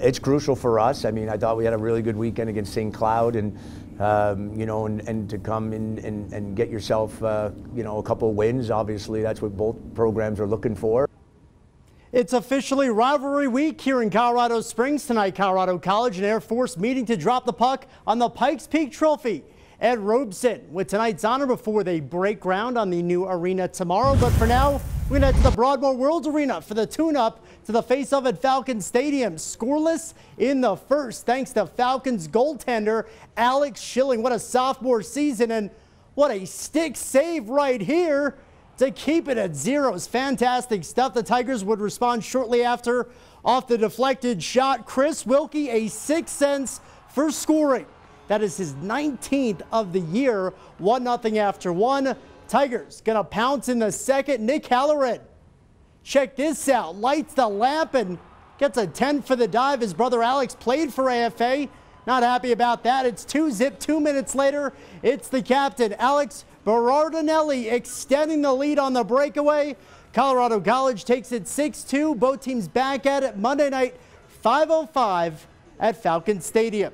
it's crucial for us. I mean, I thought we had a really good weekend against St. Cloud, and um, you know, and, and to come in and, and get yourself, uh, you know, a couple of wins. Obviously, that's what both programs are looking for. It's officially rivalry week here in Colorado Springs tonight. Colorado College and Air Force meeting to drop the puck on the Pikes Peak Trophy. Ed Robson with tonight's honor before they break ground on the new arena tomorrow. But for now, we're going to head to the Broadmoor World Arena for the tune-up to the face-off at Falcon Stadium. Scoreless in the first, thanks to Falcons goaltender Alex Schilling. What a sophomore season, and what a stick save right here to keep it at zeros. Fantastic stuff. The Tigers would respond shortly after off the deflected shot. Chris Wilkie, a six cents for scoring. That is his 19th of the year. 1 0 after one. Tigers going to pounce in the second. Nick Halloran. Check this out. Lights the lamp and gets a 10 for the dive. His brother Alex played for AFA. Not happy about that. It's two zip. Two minutes later, it's the captain, Alex Berardinelli, extending the lead on the breakaway. Colorado College takes it 6-2. Both teams back at it Monday night, 5.05 at Falcon Stadium.